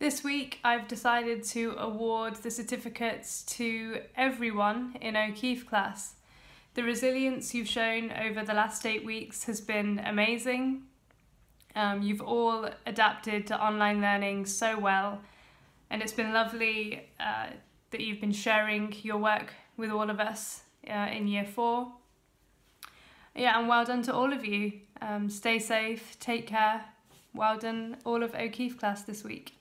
This week I've decided to award the certificates to everyone in O'Keeffe class. The resilience you've shown over the last eight weeks has been amazing. Um, you've all adapted to online learning so well, and it's been lovely uh, that you've been sharing your work with all of us uh, in year four. Yeah, and well done to all of you. Um, stay safe, take care. Well done, all of O'Keeffe class this week.